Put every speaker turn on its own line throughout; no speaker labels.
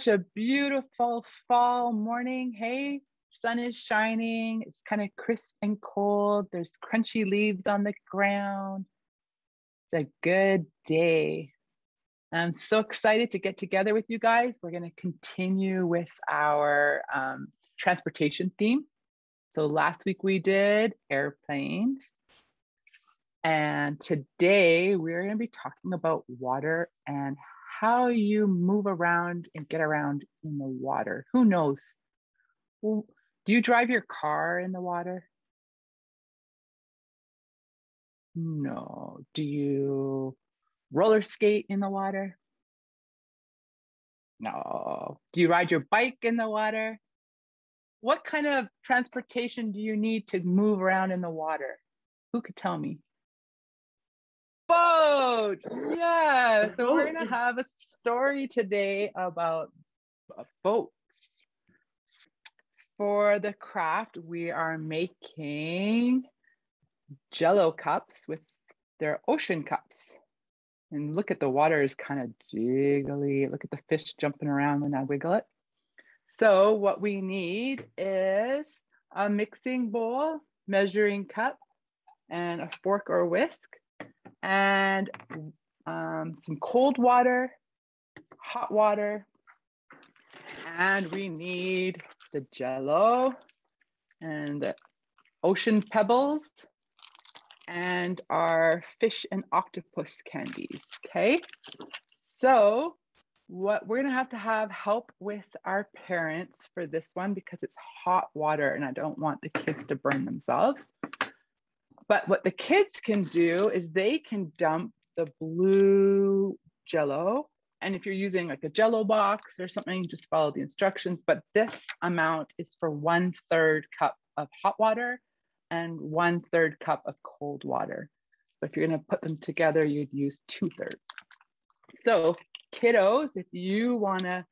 such a beautiful fall morning. Hey, sun is shining. It's kind of crisp and cold. There's crunchy leaves on the ground. It's a good day. I'm so excited to get together with you guys. We're going to continue with our um, transportation theme. So last week we did airplanes. And today we're going to be talking about water and how you move around and get around in the water. Who knows? Well, do you drive your car in the water? No. Do you roller skate in the water? No. Do you ride your bike in the water? What kind of transportation do you need to move around in the water? Who could tell me? Boat. Yeah. So we're gonna have a story today about boats. For the craft, we are making jello cups with their ocean cups. And look at the water is kind of jiggly. Look at the fish jumping around when I wiggle it. So what we need is a mixing bowl, measuring cup, and a fork or whisk and um, some cold water, hot water, and we need the jello and the ocean pebbles and our fish and octopus candies, okay? So what we're gonna have to have help with our parents for this one because it's hot water and I don't want the kids to burn themselves. But what the kids can do is they can dump the blue jello. And if you're using like a jello box or something, just follow the instructions. But this amount is for one third cup of hot water and one third cup of cold water. But if you're gonna put them together, you'd use two thirds. So kiddos, if you wanna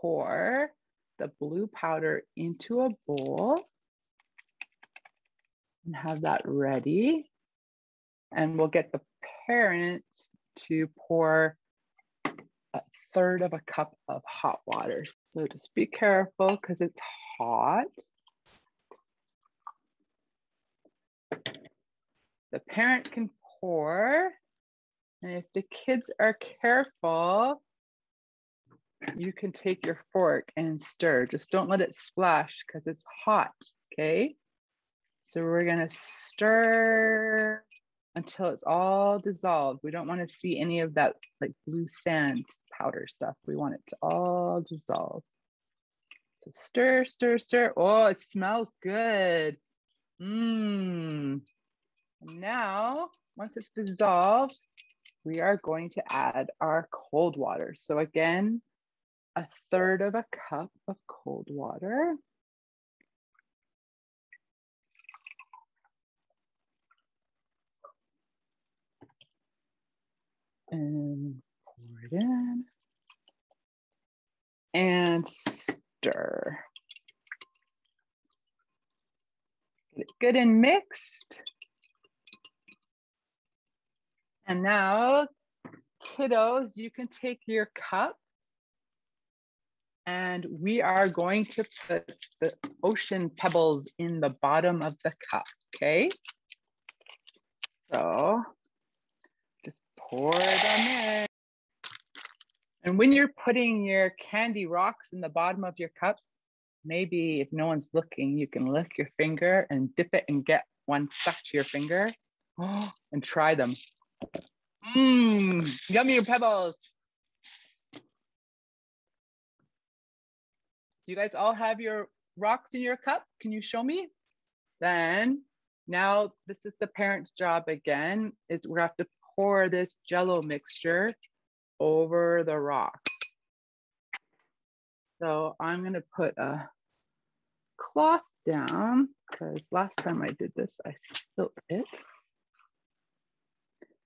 pour the blue powder into a bowl, and have that ready. And we'll get the parent to pour a third of a cup of hot water. So just be careful because it's hot. The parent can pour. And if the kids are careful, you can take your fork and stir. Just don't let it splash because it's hot, okay? So we're gonna stir until it's all dissolved. We don't wanna see any of that like blue sand powder stuff. We want it to all dissolve. So stir, stir, stir. Oh, it smells good. Mmm. Now, once it's dissolved, we are going to add our cold water. So again, a third of a cup of cold water. And pour it in and stir. Get it good and mixed. And now, kiddos, you can take your cup and we are going to put the ocean pebbles in the bottom of the cup, okay? So And when you're putting your candy rocks in the bottom of your cup, maybe if no one's looking, you can lick your finger and dip it and get one stuck to your finger and try them. Mmm, yummy pebbles. Do you guys all have your rocks in your cup? Can you show me? Then now this is the parent's job again, is we have to pour this jello mixture over the rocks. So I'm gonna put a cloth down because last time I did this, I spilt it.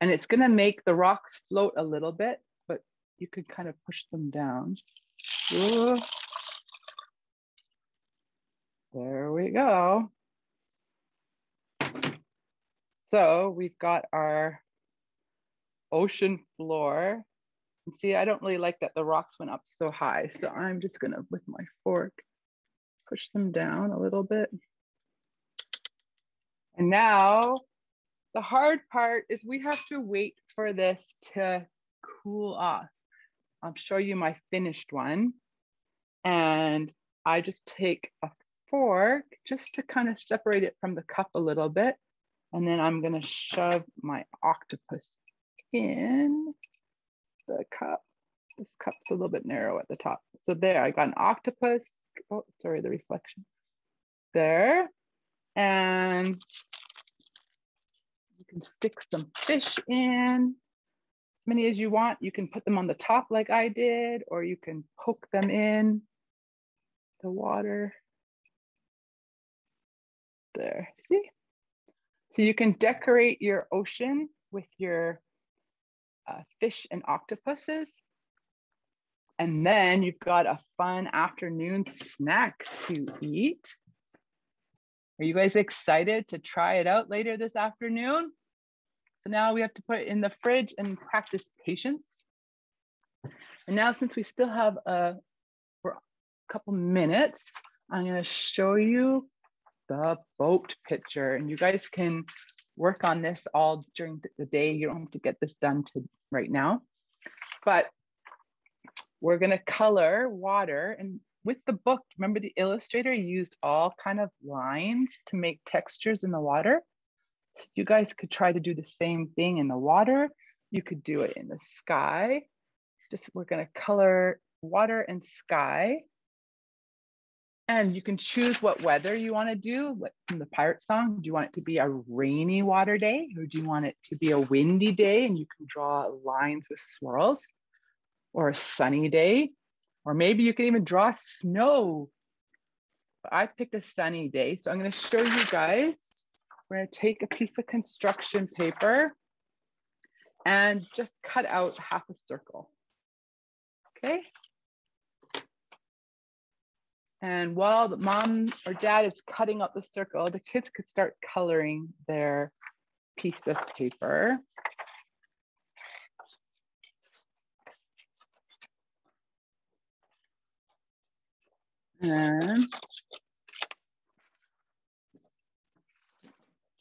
And it's gonna make the rocks float a little bit, but you can kind of push them down. Ooh. There we go. So we've got our ocean floor see, I don't really like that the rocks went up so high. So I'm just gonna, with my fork, push them down a little bit. And now the hard part is we have to wait for this to cool off. I'll show you my finished one. And I just take a fork just to kind of separate it from the cup a little bit. And then I'm gonna shove my octopus in the cup. This cup's a little bit narrow at the top. So there, I got an octopus. Oh, sorry, the reflection. There. And you can stick some fish in, as many as you want. You can put them on the top like I did, or you can poke them in the water. There, see? So you can decorate your ocean with your uh, fish and octopuses. And then you've got a fun afternoon snack to eat. Are you guys excited to try it out later this afternoon? So now we have to put it in the fridge and practice patience. And now since we still have a, a couple minutes, I'm gonna show you the boat picture and you guys can work on this all during the day. You don't have to get this done to right now, but we're gonna color water and with the book, remember the illustrator used all kind of lines to make textures in the water. So you guys could try to do the same thing in the water. You could do it in the sky. Just we're gonna color water and sky. And you can choose what weather you wanna do, like from the pirate song. Do you want it to be a rainy water day or do you want it to be a windy day? And you can draw lines with swirls or a sunny day. Or maybe you can even draw snow. I picked a sunny day. So I'm gonna show you guys we're gonna take a piece of construction paper and just cut out half a circle, okay? And while the mom or dad is cutting up the circle, the kids could start coloring their piece of paper. And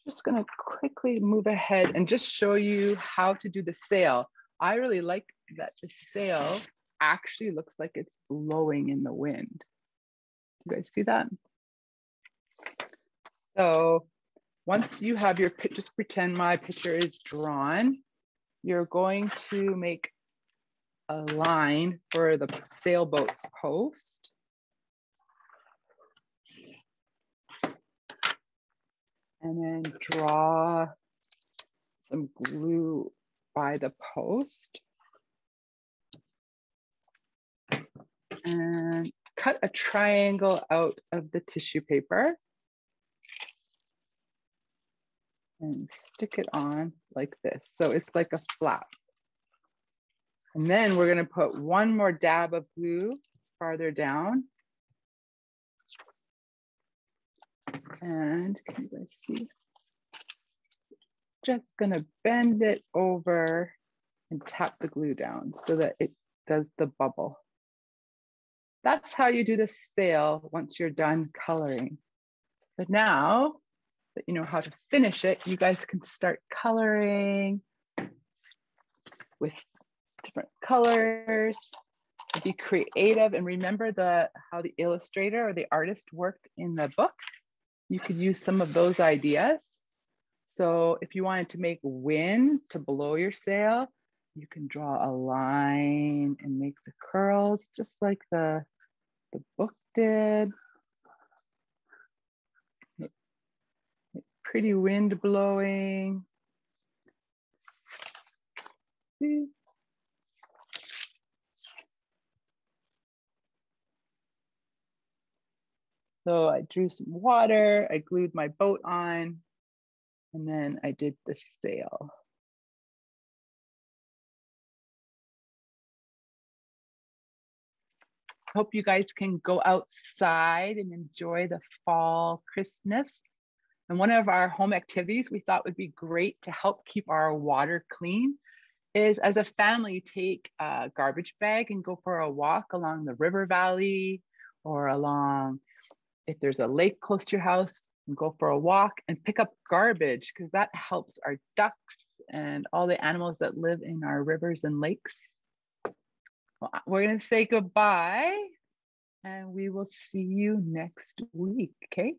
just gonna quickly move ahead and just show you how to do the sail. I really like that the sail actually looks like it's blowing in the wind. You guys see that? So once you have your, just pretend my picture is drawn, you're going to make a line for the sailboat's post. and then draw some glue by the post. And cut a triangle out of the tissue paper. And stick it on like this. So it's like a flap. And then we're gonna put one more dab of glue farther down. And can you guys see? Just gonna bend it over and tap the glue down so that it does the bubble. That's how you do the sail once you're done coloring. But now that you know how to finish it, you guys can start coloring with different colors. Be creative and remember the how the illustrator or the artist worked in the book you could use some of those ideas. So if you wanted to make wind to blow your sail, you can draw a line and make the curls just like the, the book did. Pretty wind blowing. So I drew some water, I glued my boat on, and then I did the sail. Hope you guys can go outside and enjoy the fall crispness. And one of our home activities we thought would be great to help keep our water clean is as a family, take a garbage bag and go for a walk along the river valley or along, if there's a lake close to your house, and go for a walk and pick up garbage because that helps our ducks and all the animals that live in our rivers and lakes. We're going to say goodbye and we will see you next week. Okay.